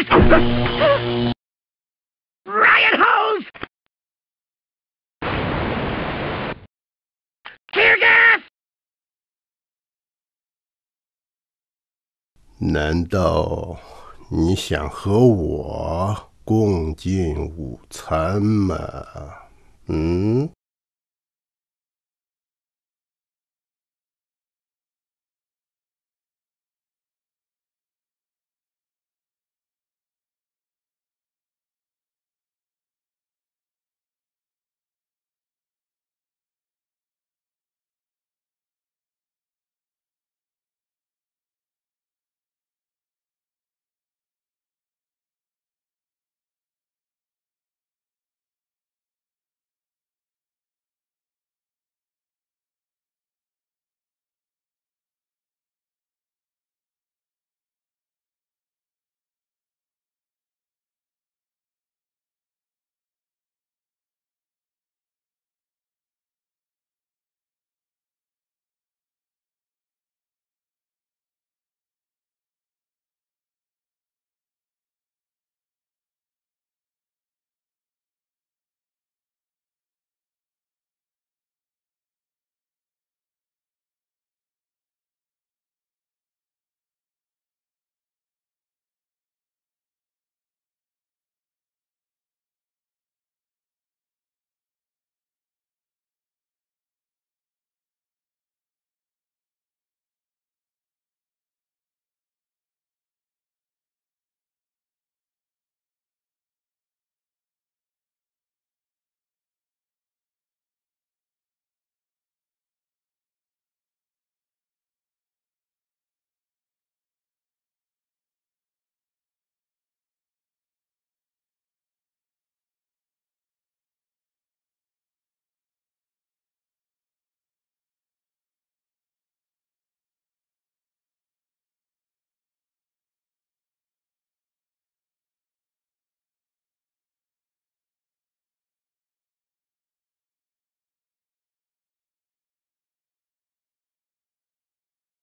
Riot hose! Tear gas! 难道你想和我共进午餐吗？嗯。